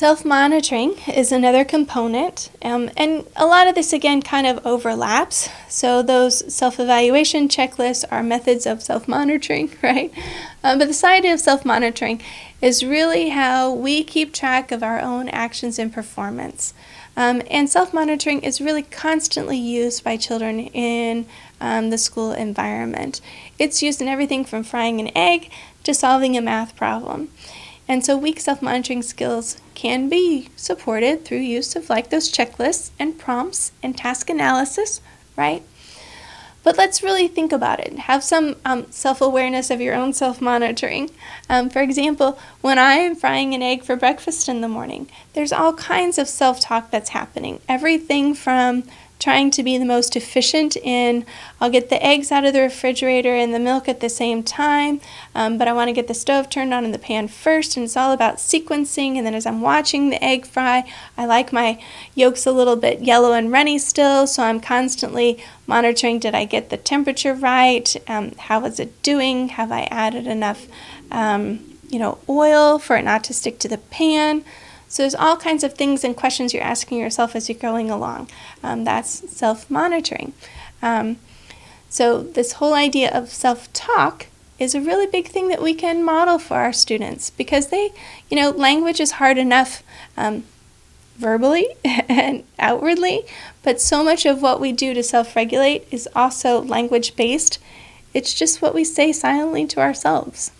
Self monitoring is another component, um, and a lot of this again kind of overlaps. So, those self evaluation checklists are methods of self monitoring, right? Um, but the side of self monitoring is really how we keep track of our own actions and performance. Um, and self monitoring is really constantly used by children in um, the school environment. It's used in everything from frying an egg to solving a math problem. And so weak self-monitoring skills can be supported through use of like those checklists and prompts and task analysis, right? But let's really think about it. Have some um, self awareness of your own self monitoring. Um, for example, when I am frying an egg for breakfast in the morning, there's all kinds of self talk that's happening. Everything from trying to be the most efficient in I'll get the eggs out of the refrigerator and the milk at the same time, um, but I want to get the stove turned on in the pan first, and it's all about sequencing. And then as I'm watching the egg fry, I like my yolks a little bit yellow and runny still, so I'm constantly monitoring did I get the temperature right? Um, how is it doing? Have I added enough? Um, you know, oil for it not to stick to the pan. So there's all kinds of things and questions you're asking yourself as you're going along. Um, that's self-monitoring. Um, so this whole idea of self-talk is a really big thing that we can model for our students because they, you know, language is hard enough um, verbally and outwardly, but so much of what we do to self-regulate is also language-based. It's just what we say silently to ourselves.